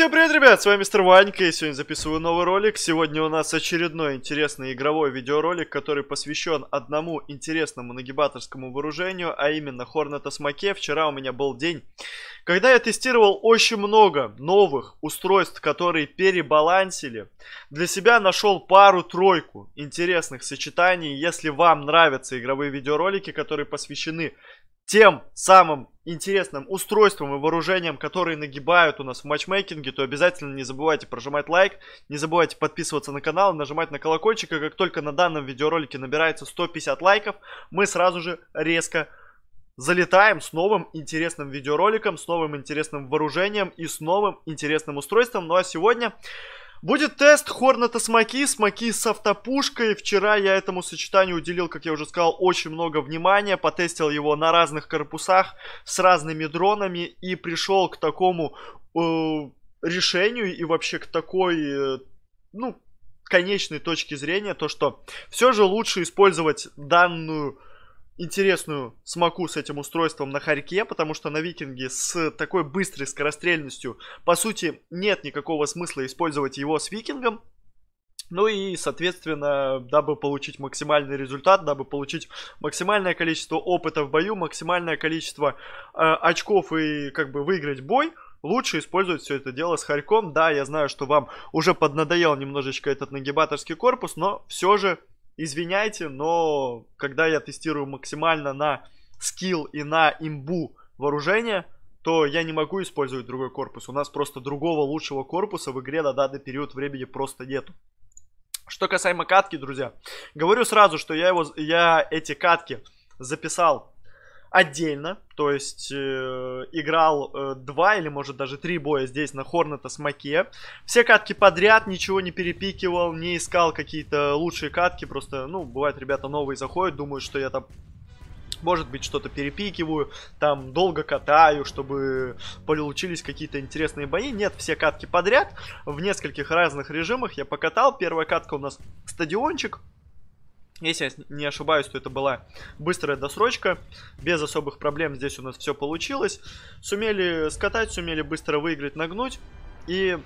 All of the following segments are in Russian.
Всем привет, ребят, с вами Мистер Ванька, и сегодня записываю новый ролик. Сегодня у нас очередной интересный игровой видеоролик, который посвящен одному интересному нагибаторскому вооружению, а именно Hornet Смоке. Вчера у меня был день, когда я тестировал очень много новых устройств, которые перебалансили. Для себя нашел пару-тройку интересных сочетаний. Если вам нравятся игровые видеоролики, которые посвящены тем самым интересным устройством и вооружением, которые нагибают у нас в матчмейкинге, то обязательно не забывайте прожимать лайк, не забывайте подписываться на канал, нажимать на колокольчик, и как только на данном видеоролике набирается 150 лайков, мы сразу же резко залетаем с новым интересным видеороликом, с новым интересным вооружением и с новым интересным устройством. Ну а сегодня Будет тест Хорната Смоки, Смоки с автопушкой. Вчера я этому сочетанию уделил, как я уже сказал, очень много внимания. Потестил его на разных корпусах с разными дронами и пришел к такому э, решению и вообще к такой, э, ну, конечной точке зрения, то что все же лучше использовать данную интересную смоку с этим устройством на Харьке, потому что на Викинге с такой быстрой скорострельностью, по сути, нет никакого смысла использовать его с Викингом. Ну и, соответственно, дабы получить максимальный результат, дабы получить максимальное количество опыта в бою, максимальное количество э, очков и как бы выиграть бой, лучше использовать все это дело с Харьком. Да, я знаю, что вам уже поднадоел немножечко этот нагибаторский корпус, но все же извиняйте, но когда я тестирую максимально на скилл и на имбу вооружения, то я не могу использовать другой корпус. У нас просто другого лучшего корпуса в игре на данный период времени просто нету. Что касаемо катки, друзья, говорю сразу, что я, его, я эти катки записал отдельно, то есть э, играл э, два или может даже три боя здесь на Хорнета с Маке. Все катки подряд, ничего не перепикивал, не искал какие-то лучшие катки, просто, ну, бывает, ребята новые заходят, думают, что я там может быть, что-то перепикиваю, там долго катаю, чтобы получились какие-то интересные бои. Нет, все катки подряд, в нескольких разных режимах я покатал. Первая катка у нас стадиончик, если я не ошибаюсь, то это была быстрая досрочка. Без особых проблем здесь у нас все получилось. Сумели скатать, сумели быстро выиграть, нагнуть. И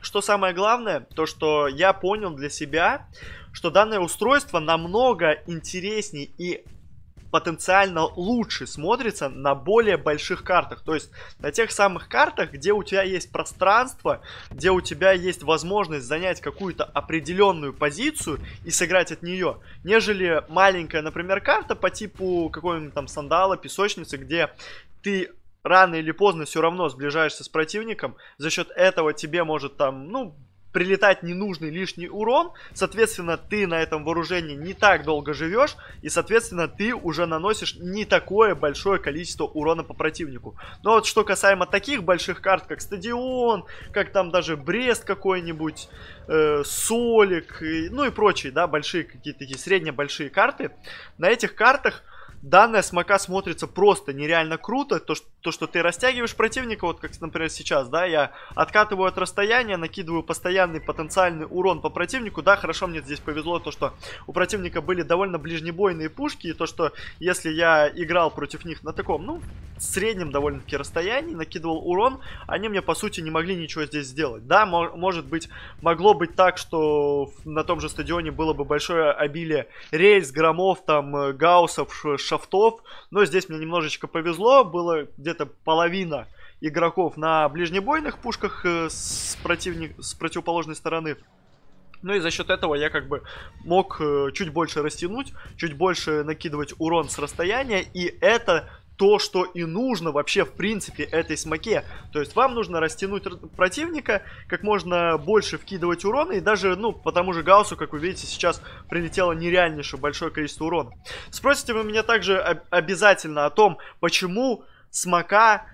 что самое главное, то что я понял для себя, что данное устройство намного интереснее и потенциально лучше смотрится на более больших картах. То есть на тех самых картах, где у тебя есть пространство, где у тебя есть возможность занять какую-то определенную позицию и сыграть от нее, нежели маленькая, например, карта по типу какого-нибудь там сандала, песочницы, где ты рано или поздно все равно сближаешься с противником, за счет этого тебе может там, ну, прилетать ненужный лишний урон, соответственно, ты на этом вооружении не так долго живешь, и, соответственно, ты уже наносишь не такое большое количество урона по противнику. Но вот что касаемо таких больших карт, как Стадион, как там даже Брест какой-нибудь, э, Солик, и, ну и прочие, да, большие какие-то такие средне-большие карты, на этих картах данная смока смотрится просто нереально круто. То что, то, что ты растягиваешь противника, вот как, например, сейчас, да, я откатываю от расстояния, накидываю постоянный потенциальный урон по противнику. Да, хорошо, мне здесь повезло то, что у противника были довольно ближнебойные пушки, и то, что если я играл против них на таком, ну, среднем довольно-таки расстоянии, накидывал урон, они мне, по сути, не могли ничего здесь сделать. Да, может быть, могло быть так, что на том же стадионе было бы большое обилие рельс, громов, там, э, гаусов, шафтов. Но здесь мне немножечко повезло. Было где-то половина игроков на ближнебойных пушках э, с, противник, с противоположной стороны. Ну и за счет этого я как бы мог э, чуть больше растянуть, чуть больше накидывать урон с расстояния. И это то, что и нужно вообще в принципе этой смоке. То есть вам нужно растянуть противника, как можно больше вкидывать урона, и даже, ну, по тому же Гауссу, как вы видите, сейчас прилетело нереальнейшее большое количество урона. Спросите вы меня также обязательно о том, почему смока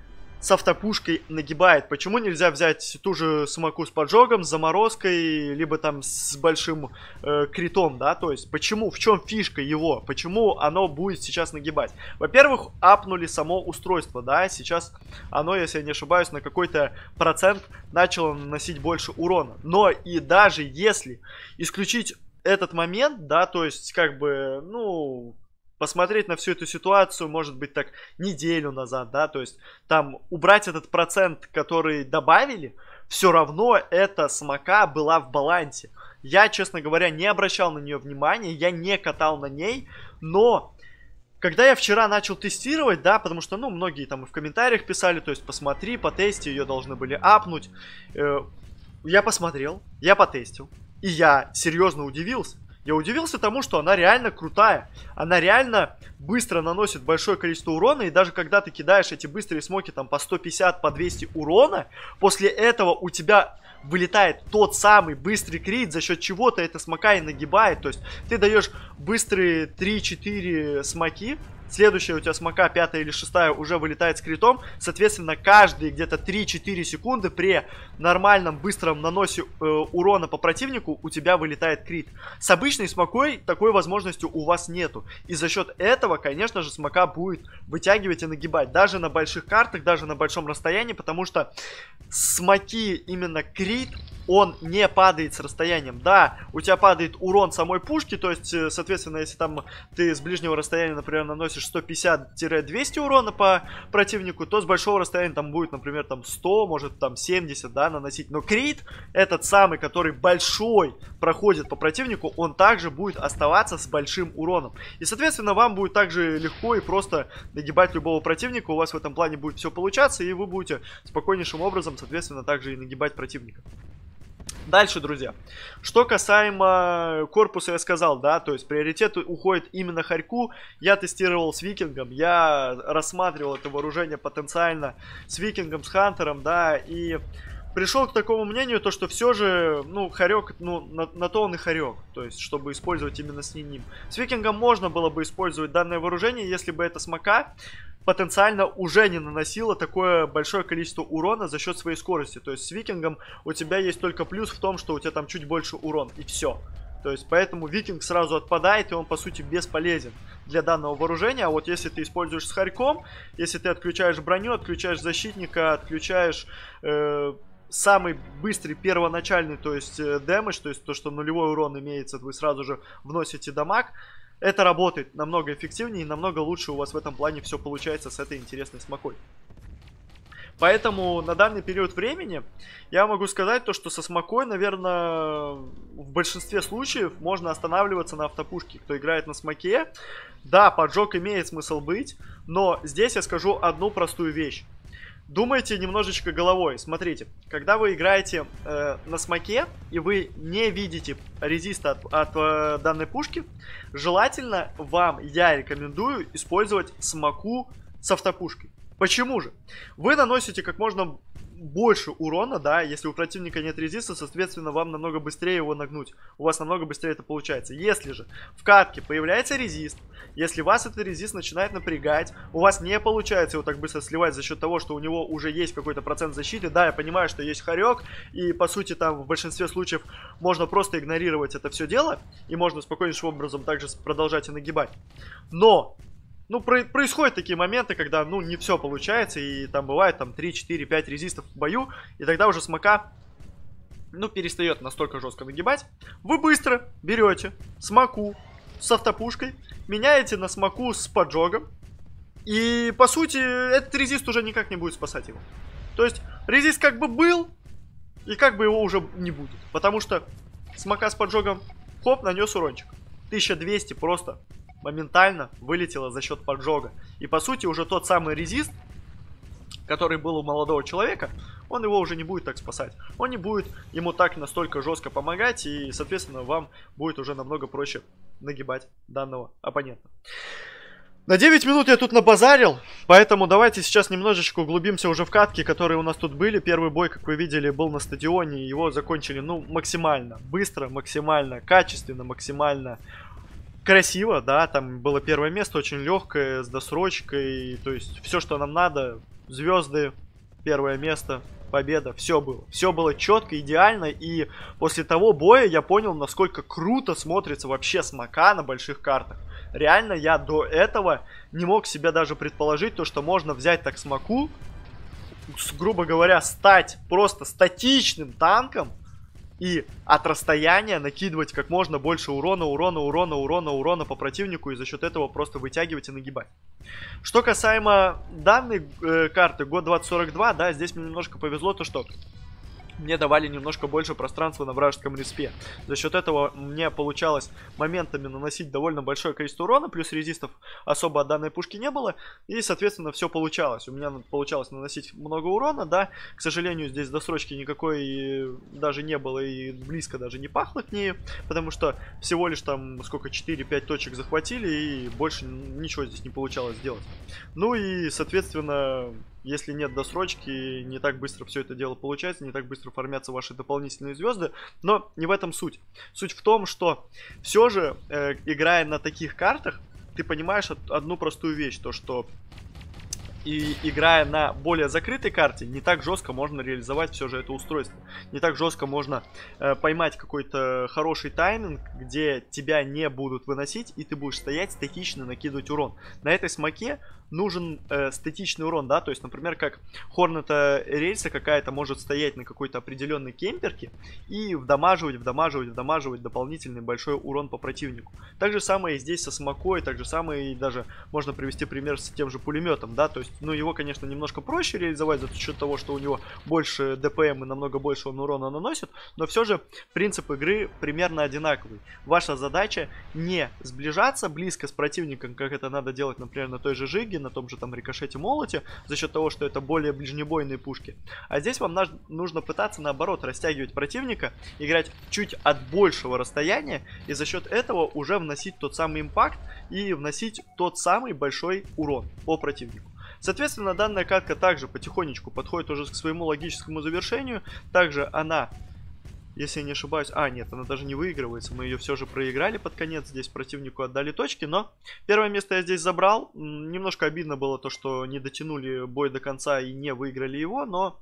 с автопушкой нагибает. Почему нельзя взять ту же смоку с поджогом, с заморозкой, либо там с большим э, критом, да? То есть, почему, в чем фишка его? Почему оно будет сейчас нагибать? Во-первых, апнули само устройство, да? Сейчас оно, если я не ошибаюсь, на какой-то процент начало наносить больше урона. Но и даже если исключить этот момент, да, то есть, как бы, ну, посмотреть на всю эту ситуацию, может быть, так неделю назад, да, то есть там убрать этот процент, который добавили, все равно эта смока была в балансе. Я, честно говоря, не обращал на нее внимания, я не катал на ней, но когда я вчера начал тестировать, да, потому что, ну, многие там и в комментариях писали, то есть посмотри, потести, ее должны были апнуть. Э, я посмотрел, я потестил, и я серьезно удивился. Я удивился тому, что она реально крутая. Она реально быстро наносит большое количество урона. И даже когда ты кидаешь эти быстрые смоки там по 150, по 200 урона, после этого у тебя вылетает тот самый быстрый крит, за счет чего то это смока и нагибает. То есть ты даешь быстрые 3-4 смоки, Следующая у тебя смока, пятая или шестая, уже вылетает с критом. Соответственно, каждые где-то 3-4 секунды при нормальном быстром наносе э, урона по противнику у тебя вылетает крит. С обычной смокой такой возможности у вас нету. И за счет этого, конечно же, смока будет вытягивать и нагибать. Даже на больших картах, даже на большом расстоянии, потому что смоки именно крит он не падает с расстоянием. Да, у тебя падает урон самой пушки, то есть, э, соответственно, если там ты с ближнего расстояния, например, наносишь 150-200 урона по противнику, то с большого расстояния там будет, например, там 100, может там 70, да, наносить. Но крит, этот самый, который большой проходит по противнику, он также будет оставаться с большим уроном. И, соответственно, вам будет также легко и просто нагибать любого противника, у вас в этом плане будет все получаться, и вы будете спокойнейшим образом, соответственно, также и нагибать противника. Дальше, друзья. Что касаемо корпуса, я сказал, да, то есть приоритет уходит именно Харьку. Я тестировал с Викингом, я рассматривал это вооружение потенциально с Викингом, с Хантером, да, и пришел к такому мнению, то что все же, ну, Харек, ну, на, на то он и Харек, то есть, чтобы использовать именно с ним. С Викингом можно было бы использовать данное вооружение, если бы это смока потенциально уже не наносила такое большое количество урона за счет своей скорости. То есть с викингом у тебя есть только плюс в том, что у тебя там чуть больше урон, и все. То есть поэтому викинг сразу отпадает, и он по сути бесполезен для данного вооружения. А вот если ты используешь с харьком, если ты отключаешь броню, отключаешь защитника, отключаешь... Э, самый быстрый первоначальный, то есть э, дэмэдж, то есть то, что нулевой урон имеется, вы сразу же вносите дамаг, это работает намного эффективнее и намного лучше у вас в этом плане все получается с этой интересной смокой. Поэтому на данный период времени я могу сказать то, что со смокой, наверное, в большинстве случаев можно останавливаться на автопушке. Кто играет на смоке, да, поджог имеет смысл быть, но здесь я скажу одну простую вещь. Думайте немножечко головой. Смотрите, когда вы играете э, на смоке и вы не видите резиста от, от э, данной пушки, желательно вам, я рекомендую использовать смоку с автопушкой. Почему же? Вы наносите как можно больше урона, да, если у противника нет резиста, соответственно, вам намного быстрее его нагнуть. У вас намного быстрее это получается. Если же в катке появляется резист, если вас этот резист начинает напрягать, у вас не получается его так быстро сливать за счет того, что у него уже есть какой-то процент защиты. Да, я понимаю, что есть хорек, и по сути там в большинстве случаев можно просто игнорировать это все дело, и можно спокойнейшим образом также продолжать и нагибать. Но ну, про происходят такие моменты, когда, ну, не все получается, и там бывает там 3, 4, 5 резистов в бою, и тогда уже смока, ну, перестает настолько жестко нагибать. Вы быстро берете смоку с автопушкой, меняете на смоку с поджогом, и, по сути, этот резист уже никак не будет спасать его. То есть, резист как бы был, и как бы его уже не будет. Потому что смока с поджогом, хоп, нанес урончик. 1200 просто моментально вылетело за счет поджога. И по сути уже тот самый резист, который был у молодого человека, он его уже не будет так спасать. Он не будет ему так настолько жестко помогать, и, соответственно, вам будет уже намного проще нагибать данного оппонента. На 9 минут я тут набазарил, поэтому давайте сейчас немножечко углубимся уже в катки, которые у нас тут были. Первый бой, как вы видели, был на стадионе, его закончили, ну, максимально быстро, максимально качественно, максимально красиво, да, там было первое место, очень легкое, с досрочкой, то есть все, что нам надо, звезды, первое место, победа, все было. Все было четко, идеально, и после того боя я понял, насколько круто смотрится вообще смока на больших картах. Реально, я до этого не мог себе даже предположить то, что можно взять так смоку, грубо говоря, стать просто статичным танком, и от расстояния накидывать как можно больше урона, урона, урона, урона, урона по противнику и за счет этого просто вытягивать и нагибать. Что касаемо данной э, карты год 2042, да, здесь мне немножко повезло то, что мне давали немножко больше пространства на вражеском респе. За счет этого мне получалось моментами наносить довольно большое количество урона, плюс резистов особо от данной пушки не было, и, соответственно, все получалось. У меня получалось наносить много урона, да, к сожалению, здесь досрочки никакой даже не было и близко даже не пахло к ней, потому что всего лишь там, сколько, 4-5 точек захватили, и больше ничего здесь не получалось сделать. Ну и, соответственно, если нет досрочки, не так быстро все это дело получается, не так быстро формятся ваши дополнительные звезды. Но не в этом суть. Суть в том, что все же, э, играя на таких картах, ты понимаешь одну простую вещь, то что и играя на более закрытой карте, не так жестко можно реализовать все же это устройство. Не так жестко можно э, поймать какой-то хороший тайминг, где тебя не будут выносить, и ты будешь стоять статично накидывать урон. На этой смоке нужен э, статичный урон, да, то есть, например, как Хорнета рельса какая-то может стоять на какой-то определенной кемперке и вдамаживать, вдамаживать, вдамаживать дополнительный большой урон по противнику. Так же самое и здесь со смокой, так же самое и даже можно привести пример с тем же пулеметом, да, то есть, ну, его, конечно, немножко проще реализовать за счет того, что у него больше ДПМ и намного больше он урона наносит, но все же принцип игры примерно одинаковый. Ваша задача не сближаться близко с противником, как это надо делать, например, на той же Жиге, на том же там Рикошете Молоте, за счет того, что это более ближнебойные пушки. А здесь вам нужно пытаться наоборот растягивать противника, играть чуть от большего расстояния, и за счет этого уже вносить тот самый импакт и вносить тот самый большой урон по противнику. Соответственно, данная катка также потихонечку подходит уже к своему логическому завершению. Также она если я не ошибаюсь... А, нет, она даже не выигрывается. Мы ее все же проиграли под конец. Здесь противнику отдали точки. Но первое место я здесь забрал. Немножко обидно было то, что не дотянули бой до конца и не выиграли его. Но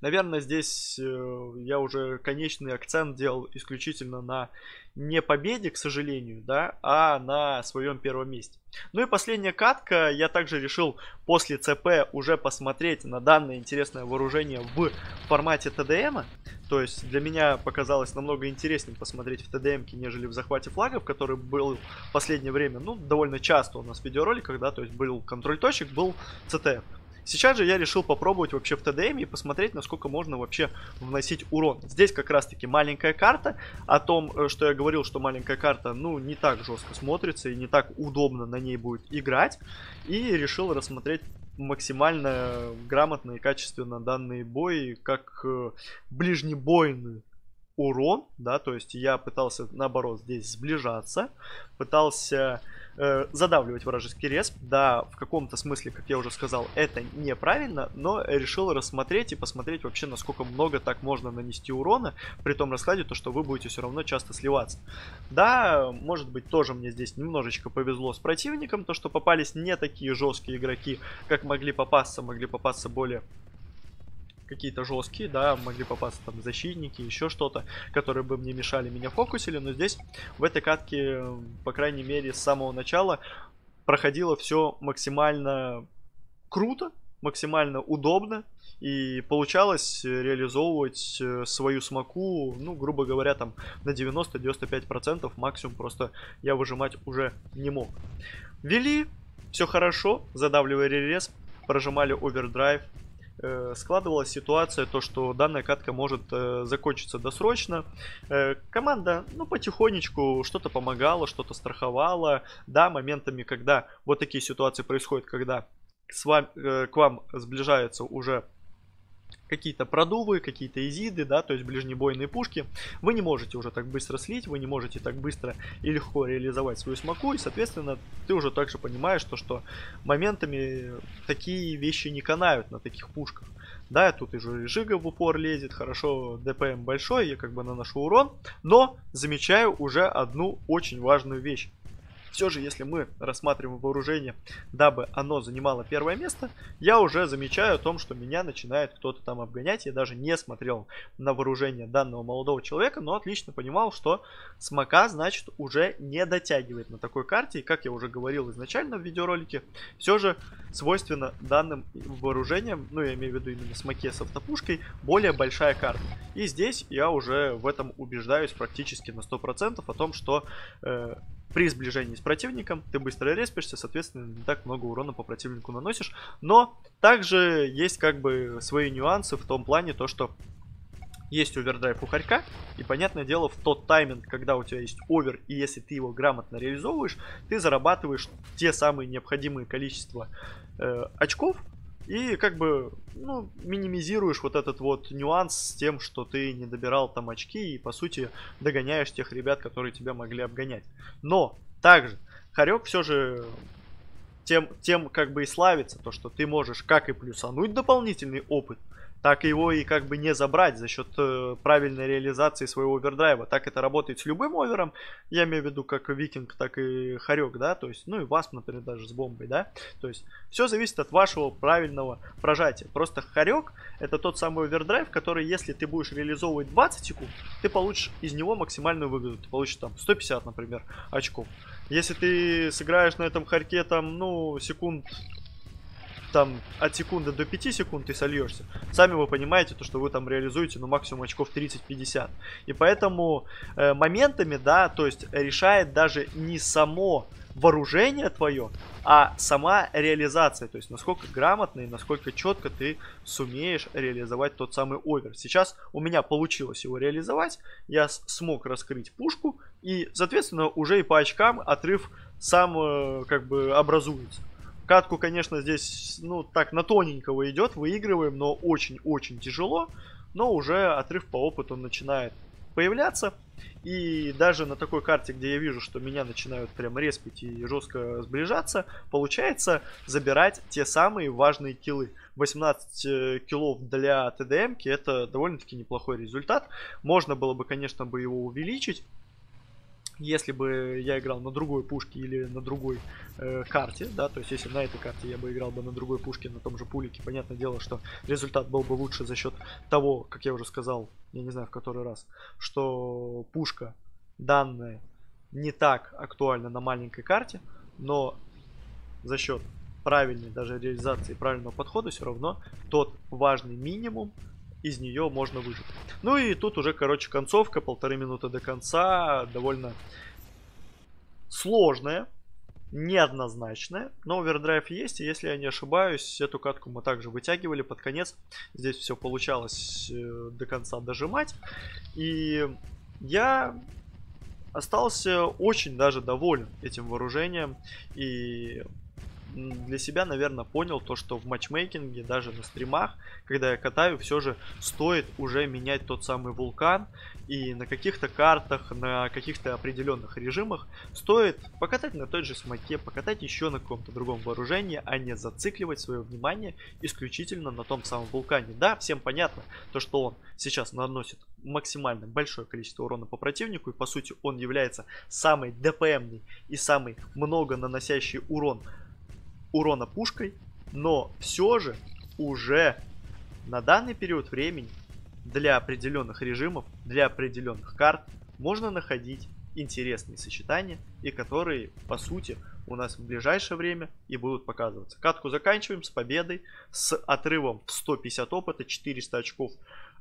Наверное, здесь э, я уже конечный акцент делал исключительно на не победе, к сожалению, да, а на своем первом месте. Ну и последняя катка, я также решил после ЦП уже посмотреть на данное интересное вооружение в формате ТДМ. То есть для меня показалось намного интереснее посмотреть в ТДМ, нежели в захвате флагов, который был в последнее время, ну, довольно часто у нас в видеороликах, да, то есть был контроль точек, был ЦТ. Сейчас же я решил попробовать вообще в ТДМ и посмотреть, насколько можно вообще вносить урон. Здесь как раз таки маленькая карта. О том, э, что я говорил, что маленькая карта, ну, не так жестко смотрится и не так удобно на ней будет играть. И решил рассмотреть максимально грамотно и качественно данные бои, как э, ближнебойный урон, да, то есть я пытался наоборот здесь сближаться, пытался э, задавливать вражеский респ. Да, в каком-то смысле, как я уже сказал, это неправильно, но решил рассмотреть и посмотреть вообще, насколько много так можно нанести урона при том раскладе, то что вы будете все равно часто сливаться. Да, может быть, тоже мне здесь немножечко повезло с противником, то что попались не такие жесткие игроки, как могли попасться, могли попасться более какие-то жесткие, да, могли попасться там защитники, еще что-то, которые бы мне мешали, меня фокусили, но здесь в этой катке, по крайней мере, с самого начала проходило все максимально круто, максимально удобно, и получалось реализовывать э, свою смоку, ну, грубо говоря, там на 90-95% максимум просто я выжимать уже не мог. Вели, все хорошо, задавливали рез, прожимали овердрайв, Э, складывалась ситуация, то что данная катка может э, закончиться досрочно. Э, команда, ну, потихонечку что-то помогала, что-то страховала. Да, моментами, когда вот такие ситуации происходят, когда с вами, э, к вам сближаются уже какие-то продувы, какие-то изиды, да, то есть ближнебойные пушки, вы не можете уже так быстро слить, вы не можете так быстро и легко реализовать свою смоку, и, соответственно, ты уже также понимаешь, то, что моментами такие вещи не канают на таких пушках. Да, тут уже Жига в упор лезет, хорошо, ДПМ большой, я как бы наношу урон, но замечаю уже одну очень важную вещь. Все же, если мы рассматриваем вооружение, дабы оно занимало первое место, я уже замечаю о том, что меня начинает кто-то там обгонять. Я даже не смотрел на вооружение данного молодого человека, но отлично понимал, что смока, значит, уже не дотягивает на такой карте. И, как я уже говорил изначально в видеоролике, все же свойственно данным вооружениям, ну, я имею в виду именно смоке с автопушкой, более большая карта. И здесь я уже в этом убеждаюсь практически на 100% о том, что... Э, при сближении с противником ты быстро респишься, соответственно, не так много урона по противнику наносишь. Но также есть как бы свои нюансы в том плане, то что есть овердрайв у Харька, и понятное дело, в тот тайминг, когда у тебя есть овер, и если ты его грамотно реализовываешь, ты зарабатываешь те самые необходимые количество э, очков, и как бы, ну, минимизируешь вот этот вот нюанс с тем, что ты не добирал там очки и, по сути, догоняешь тех ребят, которые тебя могли обгонять. Но, также, Харек все же тем, тем как бы и славится, то, что ты можешь как и плюсануть дополнительный опыт, так его и как бы не забрать за счет э, правильной реализации своего овердрайва. Так это работает с любым овером, я имею в виду как Викинг, так и Харек, да, то есть, ну и Васп, например, даже с бомбой, да, то есть все зависит от вашего правильного прожатия. Просто Харек это тот самый овердрайв, который, если ты будешь реализовывать 20 секунд, ты получишь из него максимальную выгоду, ты получишь там 150, например, очков. Если ты сыграешь на этом харьке там, ну, секунд там от секунды до 5 секунд ты сольешься. Сами вы понимаете, то, что вы там реализуете, ну, максимум очков 30-50. И поэтому э, моментами, да, то есть решает даже не само вооружение твое, а сама реализация, то есть насколько грамотно и насколько четко ты сумеешь реализовать тот самый овер. Сейчас у меня получилось его реализовать, я смог раскрыть пушку и, соответственно, уже и по очкам отрыв сам э, как бы образуется. Катку, конечно, здесь, ну, так, на тоненького идет, выигрываем, но очень-очень тяжело. Но уже отрыв по опыту начинает появляться. И даже на такой карте, где я вижу, что меня начинают прям респить и жестко сближаться, получается забирать те самые важные киллы. 18 э, киллов для ТДМ это довольно-таки неплохой результат. Можно было бы, конечно, бы его увеличить если бы я играл на другой пушке или на другой э, карте, да, то есть если на этой карте я бы играл бы на другой пушке, на том же пулике, понятное дело, что результат был бы лучше за счет того, как я уже сказал, я не знаю в который раз, что пушка данная не так актуальна на маленькой карте, но за счет правильной даже реализации правильного подхода все равно тот важный минимум из нее можно выжить. Ну и тут уже, короче, концовка, полторы минуты до конца, довольно сложная, неоднозначная, но овердрайв есть, и если я не ошибаюсь, эту катку мы также вытягивали под конец, здесь все получалось э, до конца дожимать, и я остался очень даже доволен этим вооружением, и для себя, наверное, понял то, что в матчмейкинге, даже на стримах, когда я катаю, все же стоит уже менять тот самый вулкан. И на каких-то картах, на каких-то определенных режимах стоит покатать на той же смоке, покатать еще на каком-то другом вооружении, а не зацикливать свое внимание исключительно на том самом вулкане. Да, всем понятно, то, что он сейчас наносит максимально большое количество урона по противнику, и по сути он является самый ДПМный и самый много наносящий урон урона пушкой, но все же уже на данный период времени для определенных режимов, для определенных карт можно находить интересные сочетания и которые по сути у нас в ближайшее время и будут показываться. Катку заканчиваем с победой, с отрывом в 150 опыта, 400 очков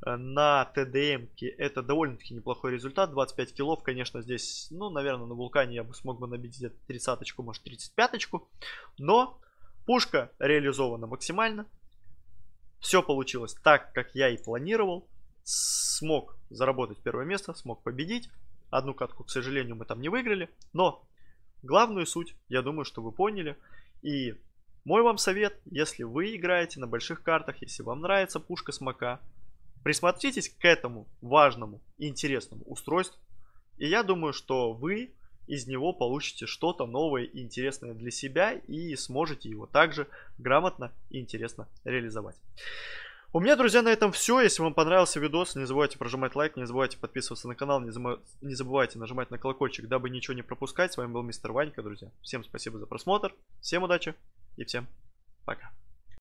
э, на ТДМ. Это довольно-таки неплохой результат. 25 килов, конечно, здесь, ну, наверное, на вулкане я бы смог бы набить где-то 30 очку, может 35 очку. Но Пушка реализована максимально. Все получилось так, как я и планировал. Смог заработать первое место, смог победить. Одну катку, к сожалению, мы там не выиграли. Но главную суть, я думаю, что вы поняли. И мой вам совет, если вы играете на больших картах, если вам нравится пушка смока, присмотритесь к этому важному и интересному устройству. И я думаю, что вы из него получите что-то новое и интересное для себя и сможете его также грамотно и интересно реализовать. У меня, друзья, на этом все. Если вам понравился видос, не забывайте прожимать лайк, не забывайте подписываться на канал, не забывайте нажимать на колокольчик, дабы ничего не пропускать. С вами был мистер Ванька, друзья. Всем спасибо за просмотр, всем удачи и всем пока.